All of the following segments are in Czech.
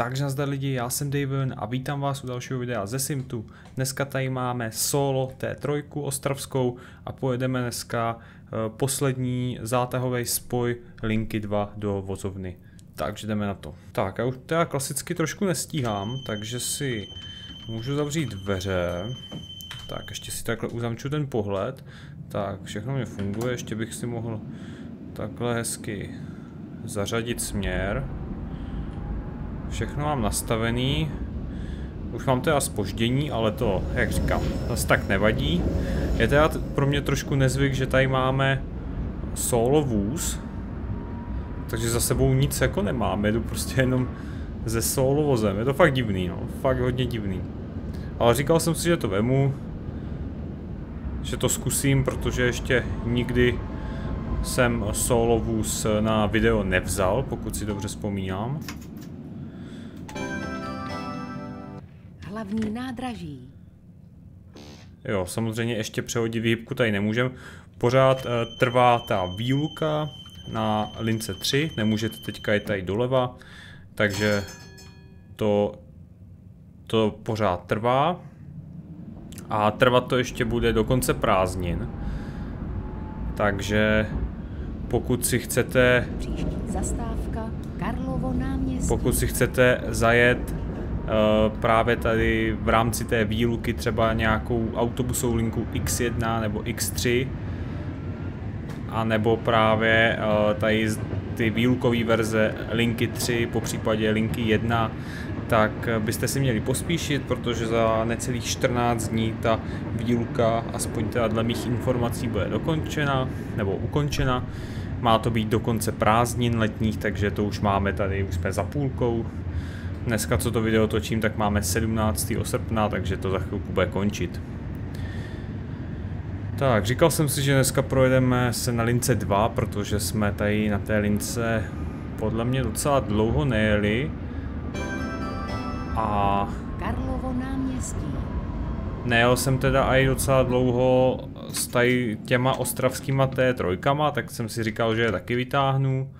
Takže nazdar lidi, já jsem Daven a vítám vás u dalšího videa ze Simtu. Dneska tady máme solo T3 ostravskou a pojedeme dneska uh, poslední zátahový spoj linky 2 do vozovny. Takže jdeme na to. Tak, já už teda klasicky trošku nestíhám, takže si můžu zavřít dveře. Tak, ještě si takhle uzamču ten pohled. Tak, všechno mě funguje, ještě bych si mohl takhle hezky zařadit směr. Všechno mám nastavený. Už mám teda spoždění, ale to, jak říkám, zase tak nevadí. Je teda pro mě trošku nezvyk, že tady máme solo vůz. Takže za sebou nic jako nemám, jedu prostě jenom ze solo vozem. Je to fakt divný, no. Fakt hodně divný. Ale říkal jsem si, že to vemu. Že to zkusím, protože ještě nikdy jsem solo vůz na video nevzal, pokud si dobře vzpomínám. Hlavní nádraží. Jo, samozřejmě ještě přehodit výhybku tady nemůžem. Pořád uh, trvá ta výluka na lince 3, nemůžete teďka jít tady doleva, takže to, to pořád trvá. A trvat to ještě bude do konce prázdnin. Takže pokud si chcete... Příští zastávka Karlovo náměstí. Pokud si chcete zajet právě tady v rámci té výluky třeba nějakou autobusovou linku X1 nebo X3 a nebo právě eh, tady ty výlukové verze linky 3 po případě linky 1 tak byste si měli pospíšit, protože za necelých 14 dní ta výluka, aspoň teda dle mých informací, bude dokončena, nebo ukončena. Má to být do konce prázdnin letních, takže to už máme tady, už jsme za půlkou, Dneska, co to video točím, tak máme 17. srpna, takže to za chvilku bude končit. Tak, říkal jsem si, že dneska projedeme se na lince 2, protože jsme tady na té lince podle mě docela dlouho nejeli. A... Karlovo náměstí. Nejel jsem teda i docela dlouho s tady těma ostravskýma T3, tak jsem si říkal, že je taky vytáhnu.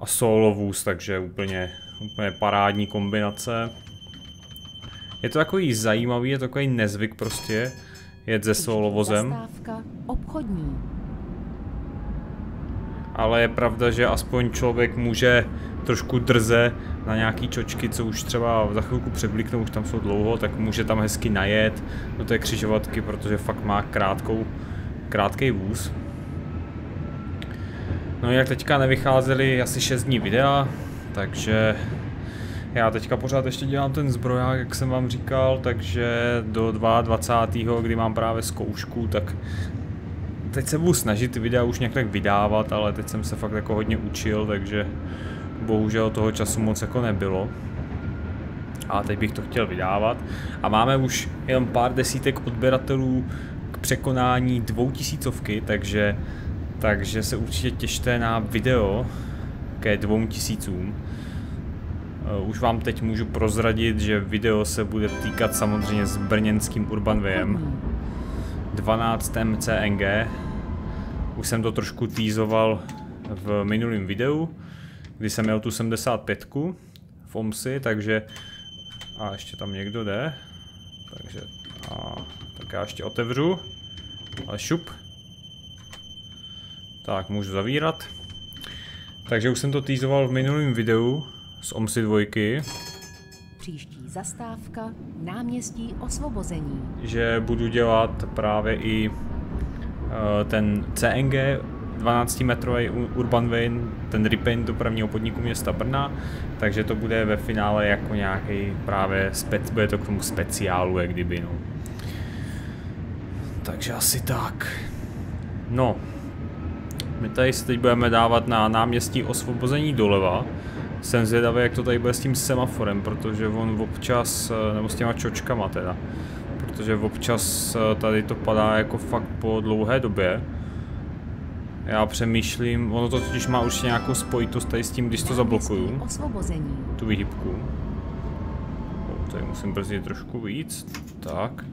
A solo vůz, takže úplně Úplně parádní kombinace. Je to takový zajímavý, je to takový nezvyk prostě jet ze solo vozem. Ale je pravda, že aspoň člověk může trošku drze na nějaký čočky, co už třeba za chvilku přebliknou, už tam jsou dlouho, tak může tam hezky najet do té křižovatky, protože fakt má krátkou, krátký vůz. No jak teďka nevycházely asi 6 dní videa, takže já teďka pořád ještě dělám ten zbroják, jak jsem vám říkal, takže do 22. kdy mám právě zkoušku, tak teď se budu snažit ty videa už nějak tak vydávat, ale teď jsem se fakt jako hodně učil, takže bohužel toho času moc jako nebylo. A teď bych to chtěl vydávat. A máme už jenom pár desítek odběratelů k překonání dvoutisícovky, takže, takže se určitě těšte na video ke dvou tisícům. Uh, už vám teď můžu prozradit, že video se bude týkat samozřejmě s brněnským Urban VM 12 CNG. Už jsem to trošku týzoval v minulém videu, kdy jsem měl tu 75 v OMSI, takže a ještě tam někdo jde. Takže a, tak já ještě otevřu. Ale šup. Tak, můžu zavírat. Takže už jsem to týzoval v minulém videu z OMSI dvojky. Příští zastávka, náměstí osvobození. Že budu dělat právě i uh, ten CNG 12 metrový Urban Van, ten repaint dopravního podniku města Brna, takže to bude ve finále jako nějaký právě spec, bude to k tomu speciálu, jak kdyby, no. Takže asi tak. No, my tady se teď budeme dávat na náměstí osvobození doleva. Jsem zvědavý, jak to tady bude s tím semaforem, protože on občas, eh, nebo s těma čočkama teda, protože občas eh, tady to padá jako fakt po dlouhé době. Já přemýšlím, ono to totiž má určitě nějakou spojitost tady s tím, když to zablokuju. Tu vyhybku. O, tady musím brzdit trošku víc. Tak.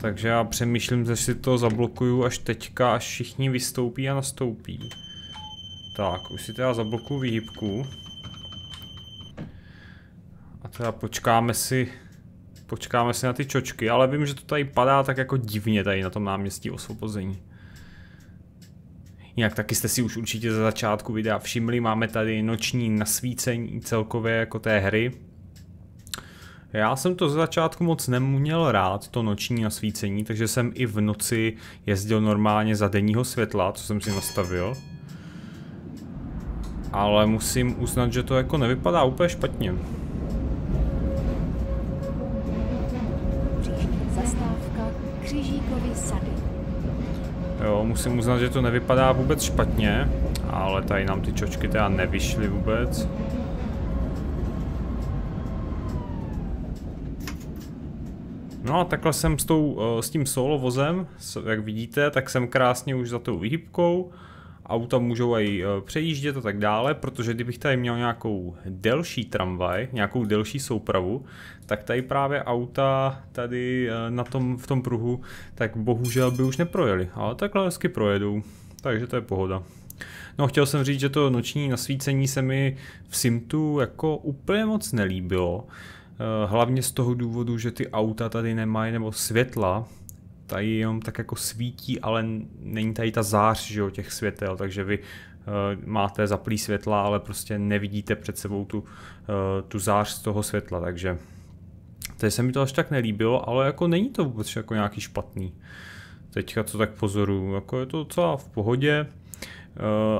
Takže já přemýšlím, že si to zablokuju až teďka, až všichni vystoupí a nastoupí. Tak, už si teda zablokuju výhybku. Teda počkáme si, počkáme si na ty čočky, ale vím, že to tady padá tak jako divně tady na tom náměstí osvobození. Jinak taky jste si už určitě za začátku videa všimli, máme tady noční nasvícení celkově jako té hry. Já jsem to za začátku moc neměl rád, to noční nasvícení, takže jsem i v noci jezdil normálně za denního světla, co jsem si nastavil. Ale musím uznat, že to jako nevypadá úplně špatně. Jo, musím uznat, že to nevypadá vůbec špatně, ale tady nám ty čočky teda nevyšly vůbec. No a takhle jsem s, tou, eh, s tím solo vozem, jak vidíte, tak jsem krásně už za tou výhybkou. Auta můžou i eh, přejíždět a tak dále, protože kdybych tady měl nějakou delší tramvaj, nějakou delší soupravu, tak tady právě auta tady eh, na tom, v tom pruhu, tak bohužel by už neprojeli, ale takhle hezky projedou, takže to je pohoda. No chtěl jsem říct, že to noční nasvícení se mi v Simtu jako úplně moc nelíbilo, hlavně z toho důvodu, že ty auta tady nemají, nebo světla, tady jenom tak jako svítí, ale není tady ta zář že jo, těch světel, takže vy uh, máte zaplý světla, ale prostě nevidíte před sebou tu, uh, tu zář z toho světla, takže tady se mi to až tak nelíbilo, ale jako není to vůbec jako nějaký špatný. Teďka co tak pozoru, jako je to docela v pohodě.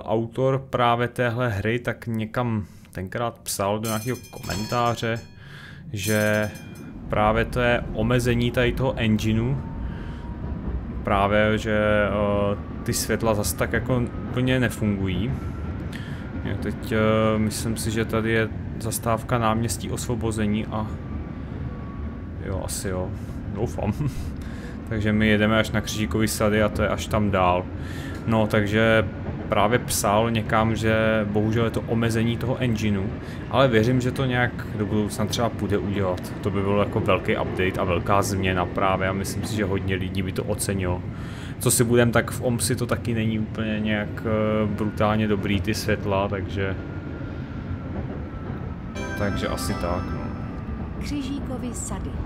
Autor právě téhle hry tak někam tenkrát psal do nějakého komentáře, že právě to je omezení tady toho engineu, právě, že uh, ty světla zase tak jako úplně nefungují. Já teď uh, myslím si, že tady je zastávka náměstí osvobození a jo, asi jo, doufám. takže my jedeme až na Křížikový sady a to je až tam dál. No, takže právě psal někam, že bohužel je to omezení toho engineu, ale věřím, že to nějak do budoucna třeba půjde udělat. To by bylo jako velký update a velká změna právě a myslím si, že hodně lidí by to ocenilo. Co si budem, tak v OMSI to taky není úplně nějak eh, brutálně dobrý ty světla, takže... Takže asi tak, no. Křižíkovy sady.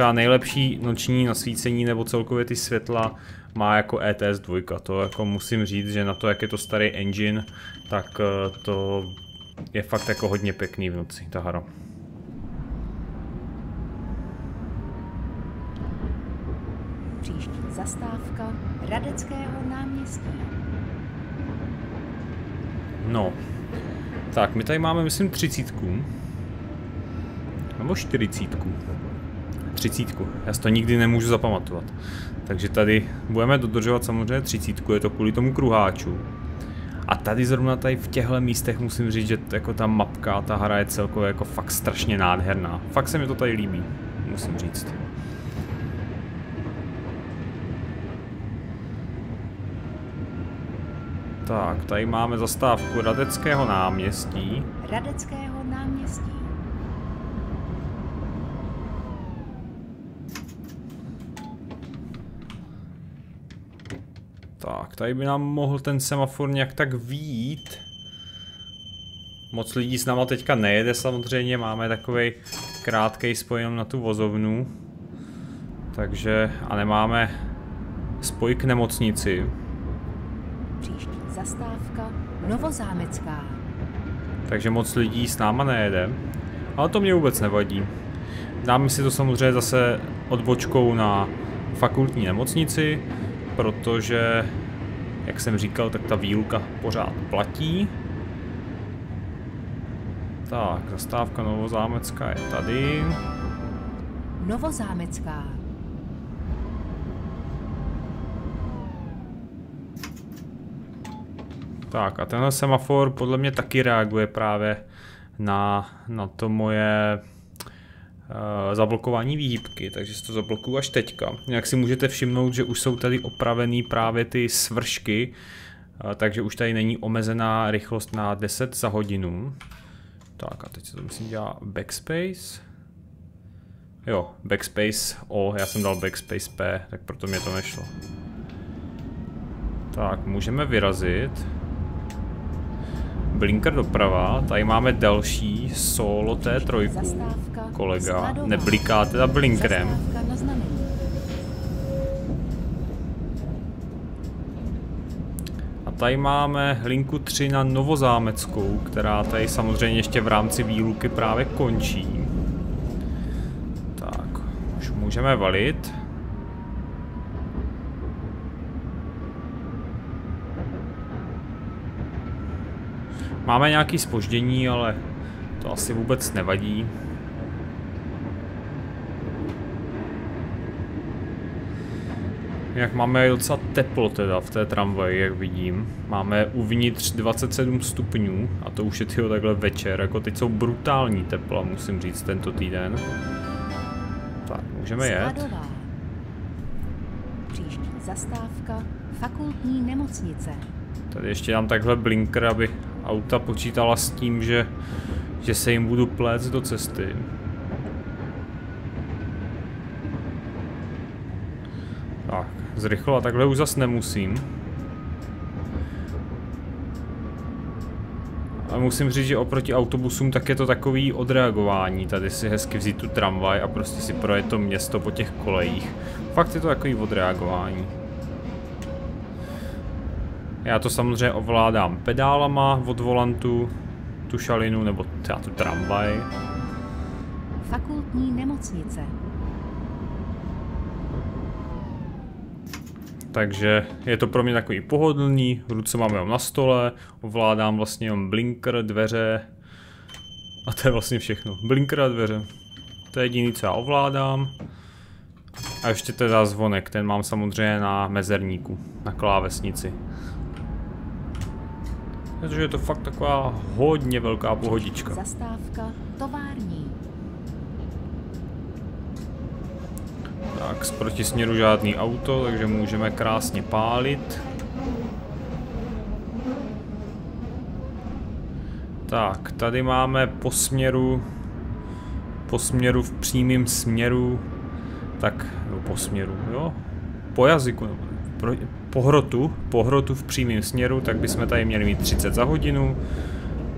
Třeba nejlepší noční nasvícení nebo celkově ty světla má jako ETS 2. To jako musím říct, že na to, jak je to starý engine, tak eh, to je fakt jako hodně pěkný v noci, ta hra. Příští zastávka Radeckého náměstí. No, tak my tady máme, myslím, třicítku. Nebo čtyřicítku třicítku. Já si to nikdy nemůžu zapamatovat. Takže tady budeme dodržovat samozřejmě třicítku, je to kvůli tomu kruháču. A tady zrovna tady v těchto místech musím říct, že jako ta mapka, ta hra je celkově jako fakt strašně nádherná. Fakt se mi to tady líbí, musím říct. Tak, tady máme zastávku Radeckého náměstí. Radeckého náměstí. Tak, tady by nám mohl ten semafor nějak tak výjít. Moc lidí s náma teďka nejede samozřejmě, máme takový krátký spoj na tu vozovnu. Takže, a nemáme spoj k nemocnici. Příští zastávka Novozámecká. Takže moc lidí s náma nejede. Ale to mě vůbec nevadí. Dáme si to samozřejmě zase odbočkou na fakultní nemocnici, protože, jak jsem říkal, tak ta výluka pořád platí. Tak, zastávka Novozámecká je tady. Novozámecká. Tak a tenhle semafor podle mě taky reaguje právě na, na to moje zablokování výhybky, takže si to zablokuju až teďka. Jak si můžete všimnout, že už jsou tady opravený právě ty svršky, uh, takže už tady není omezená rychlost na 10 za hodinu. Tak a teď se to myslím dělá backspace. Jo, backspace O, já jsem dal backspace P, tak proto mě to nešlo. Tak, můžeme vyrazit. Blinker doprava, tady máme další solo té trojku. Kolega nebliká teda blinkerem. A tady máme linku 3 na Novozámeckou, která tady samozřejmě ještě v rámci výluky právě končí. Tak, už můžeme valit. Máme nějaký spoždění, ale to asi vůbec nevadí. Jak máme docela teplo teda v té tramvaji, jak vidím. Máme uvnitř 27 stupňů a to už je tyho takhle večer, jako teď jsou brutální tepla, musím říct, tento týden. Tak, můžeme jet. Příští zastávka, fakultní nemocnice. Tady ještě dám takhle blinker, aby auta počítala s tím, že, že se jim budu plést do cesty. Tak, zrychlovat takhle už zas nemusím. Ale musím říct, že oproti autobusům tak je to takový odreagování. Tady si hezky vzít tu tramvaj a prostě si projet to město po těch kolejích. Fakt je to takový odreagování. Já to samozřejmě ovládám pedálama od volantu, tu šalinu, nebo třeba tu tramvaj. Fakultní nemocnice. Takže je to pro mě takový pohodlný, ruce mám jenom na stole, ovládám vlastně jenom blinker, dveře a to je vlastně všechno. Blinker a dveře. To je jediný, co já ovládám. A ještě teda zvonek, ten mám samozřejmě na mezerníku, na klávesnici. Takže je to fakt taková hodně velká pohodička. Zastávka tovární. Tak, z protisměru žádný auto, takže můžeme krásně pálit. Tak, tady máme po směru, po směru v přímém směru, tak, no po směru, jo, po jazyku, pro, pohrotu, pohrotu v přímém směru, tak bychom tady měli mít 30 za hodinu.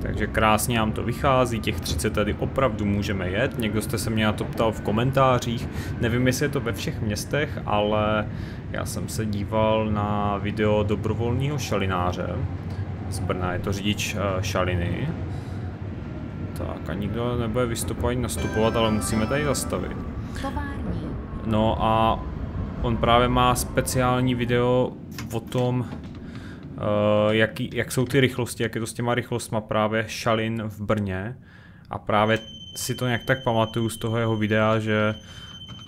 Takže krásně nám to vychází, těch 30 tady opravdu můžeme jet. Někdo jste se mě na to ptal v komentářích. Nevím, jestli je to ve všech městech, ale já jsem se díval na video dobrovolného šalináře z Brna, je to řidič uh, šaliny. Tak a nikdo nebude vystupovat nastupovat, ale musíme tady zastavit. No a on právě má speciální video o tom, uh, jak, jak jsou ty rychlosti, jak je to s těma rychlostma právě Šalin v Brně. A právě si to nějak tak pamatuju z toho jeho videa, že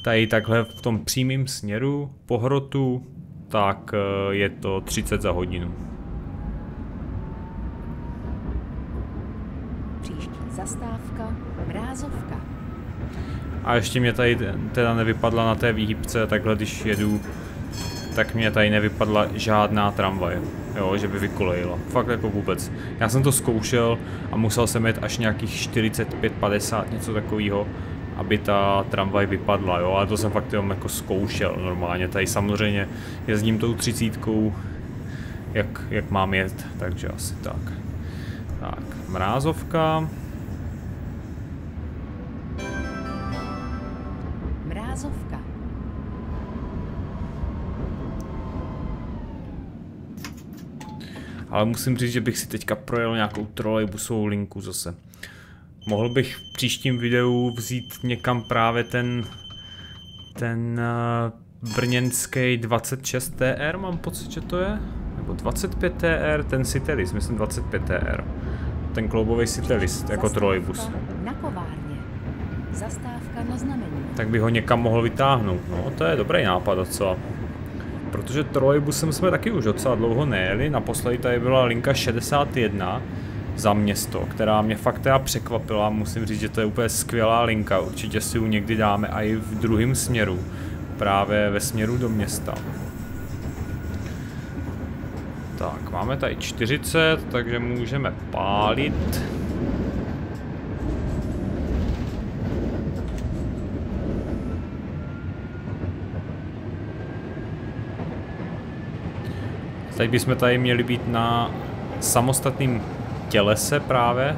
tady takhle v tom přímém směru po hrotu, tak uh, je to 30 za hodinu. Příští zastávka Mrázovka. A ještě mě tady teda nevypadla na té výhybce, takhle když jedu tak mě tady nevypadla žádná tramvaj, jo, že by vykolejila. Fakt jako vůbec. Já jsem to zkoušel a musel jsem jet až nějakých 45-50, něco takového, aby ta tramvaj vypadla, jo, ale to jsem fakt jenom jako zkoušel normálně. Tady samozřejmě jezdím tou třicítkou, jak, jak mám jet, takže asi tak. Tak, mrázovka. Ale musím říct, že bych si teďka projel nějakou trolejbusovou linku zase. Mohl bych v příštím videu vzít někam právě ten ten uh, brněnský 26 TR, mám pocit, že to je? Nebo 25 TR, ten Citelis, myslím 25 TR. Ten kloubový Citelis, jako trolejbus. Na kovárně. Zastávka na znamení. Tak bych ho někam mohl vytáhnout, no to je dobrý nápad docela protože trolejbusem jsme taky už docela dlouho nejeli, naposledy tady byla linka 61 za město, která mě fakt teda překvapila, musím říct, že to je úplně skvělá linka, určitě si ji někdy dáme i v druhém směru, právě ve směru do města. Tak, máme tady 40, takže můžeme pálit. Teď bychom tady měli být na samostatným tělese právě,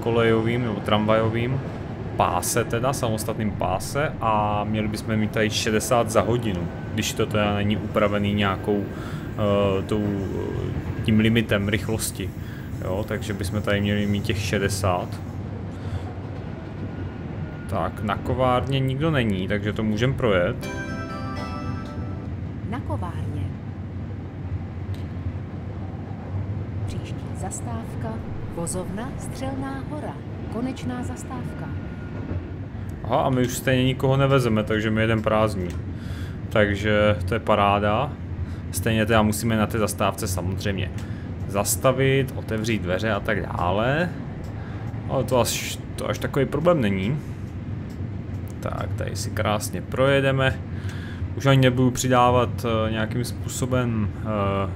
kolejovým nebo tramvajovým, páse teda, samostatným páse a měli bychom mít tady 60 za hodinu, když to teda není upravený nějakou uh, tou, tím limitem rychlosti. Jo, takže bychom tady měli mít těch 60. Tak, na kovárně nikdo není, takže to můžeme projet. Zastávka. Vozovna Střelná hora. Konečná zastávka. Aha, a my už stejně nikoho nevezeme, takže my jedeme prázdní. Takže to je paráda. Stejně teda musíme na té zastávce samozřejmě zastavit, otevřít dveře a tak dále. Ale to až, to až takový problém není. Tak, tady si krásně projedeme. Už ani nebudu přidávat uh, nějakým způsobem uh,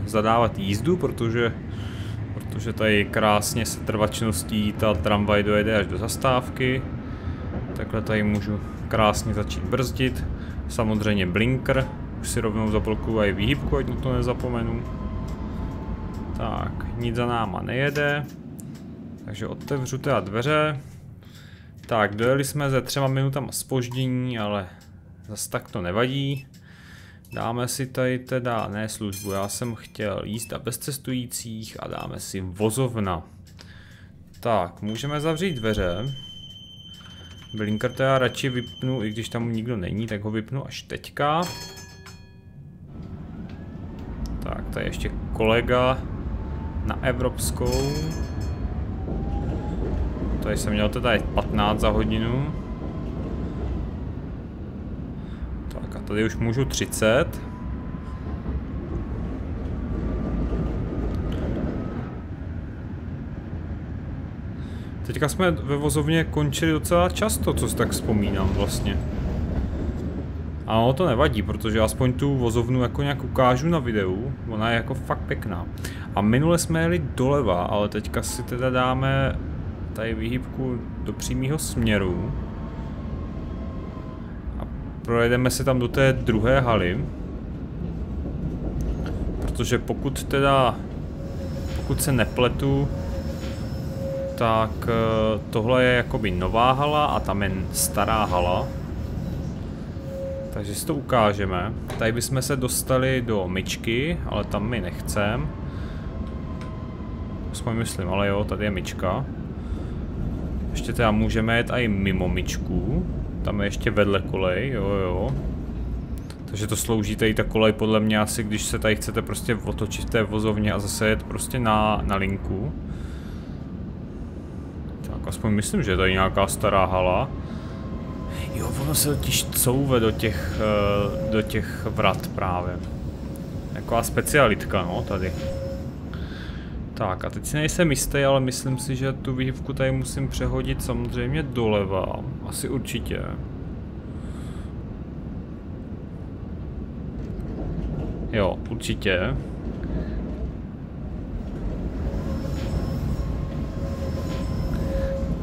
zadávat jízdu, protože, protože tady krásně se trvačností ta tramvaj dojede až do zastávky. Takhle tady můžu krásně začít brzdit. Samozřejmě blinker, už si rovnou zablokuju i výhybku, ať to nezapomenu. Tak, nic za náma nejede. Takže otevřu teda dveře. Tak, dojeli jsme ze třema minutama spoždění, ale zase tak to nevadí. Dáme si tady teda, ne službu, já jsem chtěl jízda bez cestujících a dáme si vozovna. Tak, můžeme zavřít dveře. Blinker to já radši vypnu, i když tam nikdo není, tak ho vypnu až teďka. Tak, tady ještě kolega na evropskou. Tady jsem měl teda 15 za hodinu. Tak a tady už můžu 30. Teďka jsme ve vozovně končili docela často, co si tak vzpomínám vlastně. A ono to nevadí, protože aspoň tu vozovnu jako nějak ukážu na videu, ona je jako fakt pěkná. A minule jsme jeli doleva, ale teďka si teda dáme tady výhybku do přímého směru. Projedeme se tam do té druhé haly. Protože pokud teda, pokud se nepletu, tak eh, tohle je jakoby nová hala a tam je stará hala. Takže si to ukážeme. Tady bychom se dostali do myčky, ale tam my nechcem. Aspoň myslím, ale jo, tady je myčka. Ještě teda můžeme jet i mimo myčku. Tam je ještě vedle kolej, jo jo. Takže to slouží tady ta kolej podle mě asi, když se tady chcete prostě otočit v té vozovně a zase jet prostě na, na linku. Tak aspoň myslím, že je tady nějaká stará hala. Jo, ono se totiž couve do těch, eh, do těch vrat právě. Taková specialitka, no, tady. Tak a teď si nejsem jistý, ale myslím si, že tu výhybku tady musím přehodit samozřejmě doleva. Asi určitě. Jo, určitě.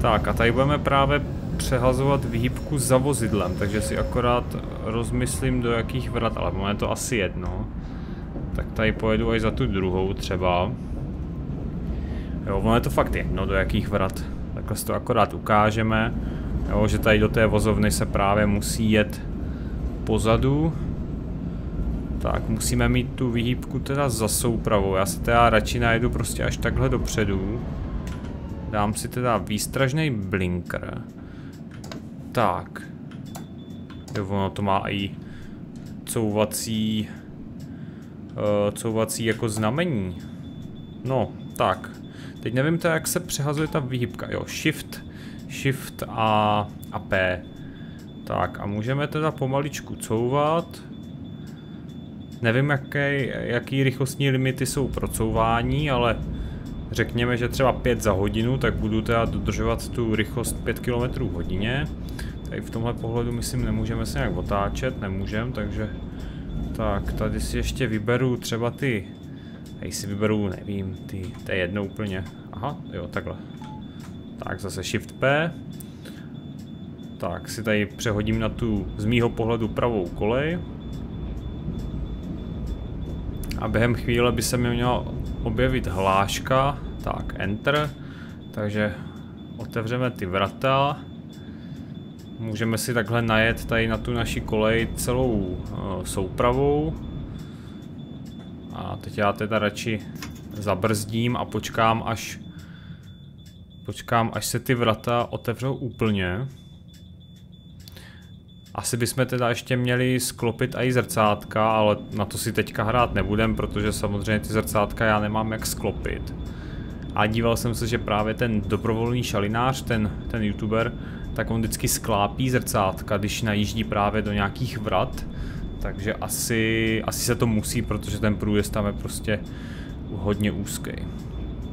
Tak a tady budeme právě přehazovat výhybku za vozidlem, takže si akorát rozmyslím do jakých vrat, ale máme to asi jedno. Tak tady pojedu až za tu druhou třeba. Jo, ono je to fakt jedno, do jakých vrat. Takhle si to akorát ukážeme. Jo, že tady do té vozovny se právě musí jet pozadu. Tak, musíme mít tu výhybku teda za soupravou. Já se teda radši najdu prostě až takhle dopředu. Dám si teda výstražný blinker. Tak. Jo, ono to má i couvací... Uh, couvací jako znamení. No, tak. Teď nevím to, jak se přehazuje ta výhybka. Jo, shift, shift a, a P. Tak a můžeme teda pomaličku couvat. Nevím, jaké, jaký rychlostní limity jsou pro couvání, ale řekněme, že třeba 5 za hodinu, tak budu teda dodržovat tu rychlost 5 km hodině. Tady v tomhle pohledu myslím nemůžeme se nějak otáčet, nemůžem, takže tak tady si ještě vyberu třeba ty, tady si vyberu, nevím, ty, to je jedno úplně, aha, jo, takhle. Tak zase Shift P. Tak si tady přehodím na tu z mýho pohledu pravou kolej. A během chvíle by se mi měla objevit hláška, tak Enter. Takže otevřeme ty vrata. Můžeme si takhle najet tady na tu naši kolej celou uh, soupravou. Teď já teda radši zabrzdím a počkám až počkám až se ty vrata otevřou úplně. Asi bychom teda ještě měli sklopit i zrcátka, ale na to si teďka hrát nebudem, protože samozřejmě ty zrcátka já nemám jak sklopit. A díval jsem se, že právě ten dobrovolný šalinář, ten, ten youtuber, tak on vždycky sklápí zrcátka, když najíždí právě do nějakých vrat. Takže asi, asi se to musí, protože ten průjezd tam je prostě hodně úzký.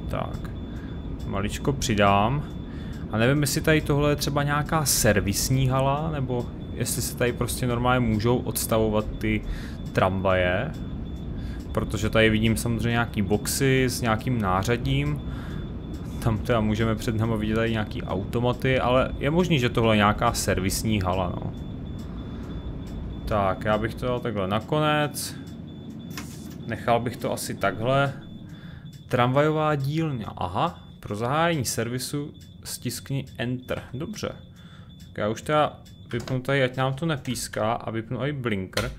Tak, maličko přidám. A nevím, jestli tady tohle je třeba nějaká servisní hala, nebo jestli se tady prostě normálně můžou odstavovat ty tramvaje. Protože tady vidím samozřejmě nějaký boxy s nějakým nářadím. Tam teda můžeme před námi vidět tady nějaký automaty, ale je možný, že tohle je nějaká servisní hala, no. Tak, já bych to dal takhle nakonec. Nechal bych to asi takhle. Tramvajová dílna, aha. Pro zahájení servisu stiskni Enter. Dobře. Tak já už teda vypnu tady, ať nám to nepíská a vypnu i blinker.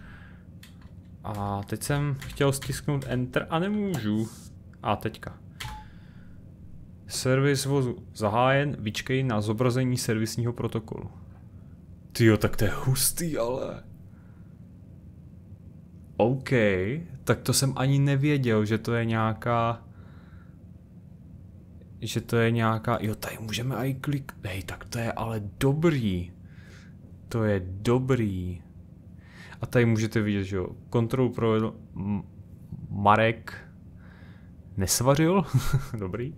A teď jsem chtěl stisknout Enter a nemůžu. A teďka. Servis vozu zahájen, vyčkej na zobrazení servisního protokolu. Tyjo, tak to je hustý, ale. OK, tak to jsem ani nevěděl, že to je nějaká... Že to je nějaká... Jo, tady můžeme i klik... Hej, tak to je ale dobrý. To je dobrý. A tady můžete vidět, že jo, kontrolu provedl Marek nesvařil, dobrý.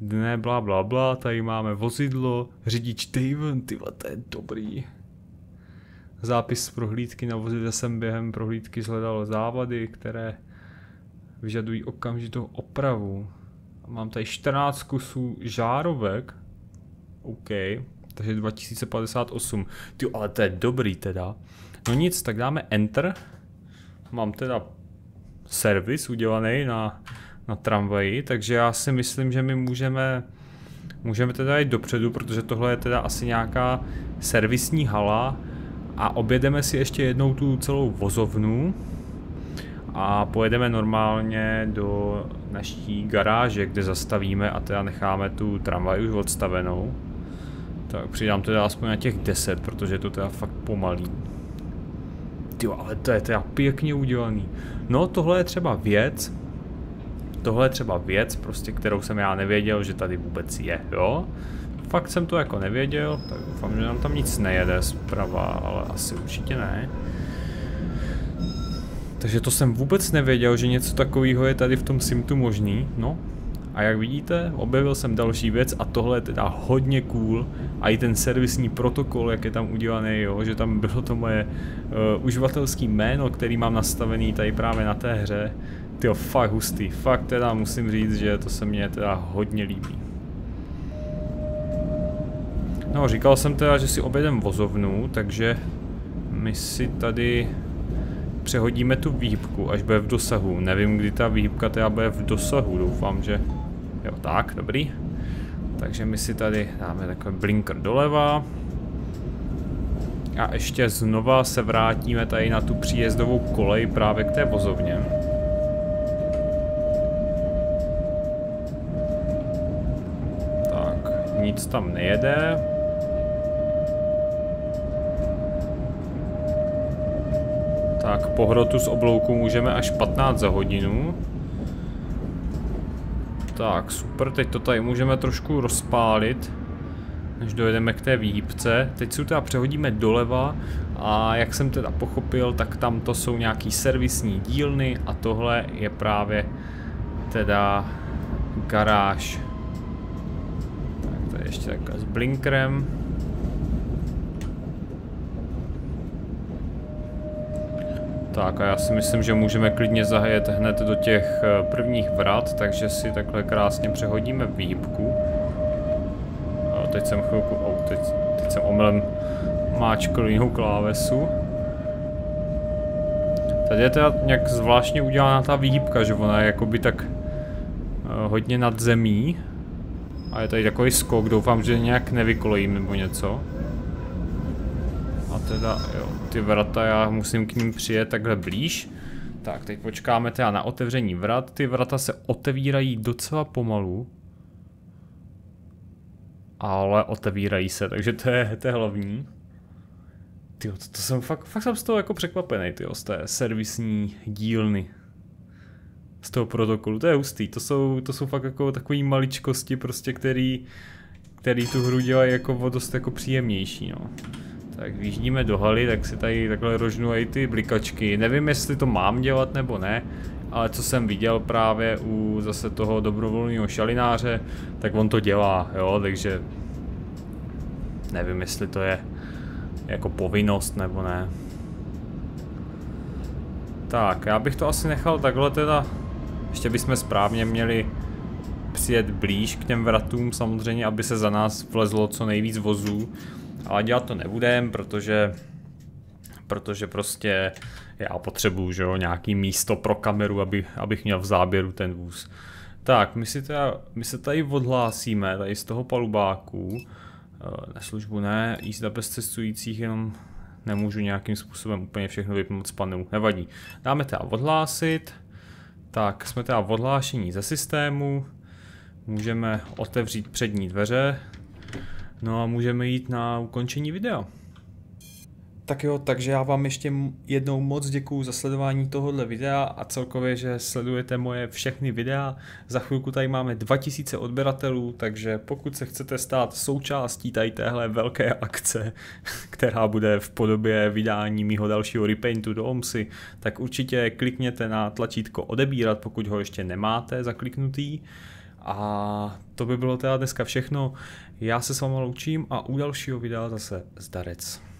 Dne, bla, bla, bla, tady máme vozidlo, řidič Daven, ty to je dobrý. Zápis z prohlídky na vozidle jsem během prohlídky zhledal závady, které vyžadují okamžitou opravu. Mám tady 14 kusů žárovek. OK, takže 2058. Ty, ale to je dobrý teda. No nic, tak dáme Enter. Mám teda servis udělaný na, na tramvaji, takže já si myslím, že my můžeme můžeme teda jít dopředu, protože tohle je teda asi nějaká servisní hala a objedeme si ještě jednou tu celou vozovnu a pojedeme normálně do naší garáže, kde zastavíme a teda necháme tu tramvaj už odstavenou. Tak přidám teda aspoň na těch 10, protože je to teda fakt pomalý. Jo, ale to je teda pěkně udělaný. No tohle je třeba věc, tohle je třeba věc, prostě kterou jsem já nevěděl, že tady vůbec je, jo. Fakt jsem to jako nevěděl, tak doufám, že nám tam nic nejede zprava, ale asi určitě ne. Takže to jsem vůbec nevěděl, že něco takového je tady v tom Simtu možný. No, a jak vidíte, objevil jsem další věc a tohle je teda hodně cool. A i ten servisní protokol, jak je tam udělaný, jo, že tam bylo to moje uh, uživatelský jméno, který mám nastavený tady právě na té hře. Ty fakt hustý, fakt teda musím říct, že to se mně teda hodně líbí. No, říkal jsem teda, že si objedem vozovnu, takže my si tady přehodíme tu výhybku, až bude v dosahu. Nevím, kdy ta výhybka teda bude v dosahu, doufám, že Jo, tak, dobrý. Takže my si tady dáme takový blinker doleva. A ještě znova se vrátíme tady na tu příjezdovou kolej právě k té vozovně. Tak, nic tam nejede. Tak, pohrotu z oblouku můžeme až 15 za hodinu. Tak, super, teď to tady můžeme trošku rozpálit, než dojedeme k té výhybce. Teď si teda přehodíme doleva a jak jsem teda pochopil, tak tam to jsou nějaký servisní dílny a tohle je právě teda garáž. Tak to je ještě takhle s blinkerem. Tak a já si myslím, že můžeme klidně zahajet hned do těch eh, prvních vrat, takže si takhle krásně přehodíme výhybku. A teď jsem chvilku, oh, teď, teď jsem omylem máčkl jinou klávesu. Tady je teda nějak zvláštně udělaná ta výhybka, že ona je jakoby tak uh, hodně nad zemí. A je tady takový skok, doufám, že nějak nevykolejím nebo něco. Teda, jo, ty vrata, já musím k ním přijet takhle blíž. Tak, teď počkáme teda na otevření vrat. Ty vrata se otevírají docela pomalu. Ale otevírají se, takže to je, to je hlavní. Tyjo, to, to jsem fakt, fakt jsem z toho jako překvapený, tyjo, z té servisní dílny. Z toho protokolu, to je hustý, to jsou, to jsou fakt jako takový maličkosti prostě, který, který tu hru dělají jako dost jako příjemnější, no. Tak vyjíždíme do haly, tak si tady takhle rožnu i ty blikačky. Nevím, jestli to mám dělat nebo ne, ale co jsem viděl právě u zase toho dobrovolného šalináře, tak on to dělá, jo, takže nevím, jestli to je jako povinnost nebo ne. Tak, já bych to asi nechal takhle teda, ještě bychom správně měli přijet blíž k těm vratům samozřejmě, aby se za nás vlezlo co nejvíc vozů. Ale dělat to nebudem, protože protože prostě já potřebuju že jo, nějaký místo pro kameru, aby, abych měl v záběru ten vůz. Tak, my, si teda, my se tady odhlásíme, tady z toho palubáku, eh, na službu ne, jízda bez cestujících, jenom nemůžu nějakým způsobem úplně všechno vypnout z panelu, nevadí. Dáme teda odhlásit, tak jsme teda odhlášení ze systému, můžeme otevřít přední dveře, No a můžeme jít na ukončení videa. Tak jo, takže já vám ještě jednou moc děkuju za sledování tohohle videa a celkově, že sledujete moje všechny videa. Za chvilku tady máme 2000 odběratelů, takže pokud se chcete stát součástí tady téhle velké akce, která bude v podobě vydání mýho dalšího repaintu do OMSy, tak určitě klikněte na tlačítko odebírat, pokud ho ještě nemáte zakliknutý. A to by bylo teda dneska všechno. Já se s váma loučím a u dalšího videa zase zdarec.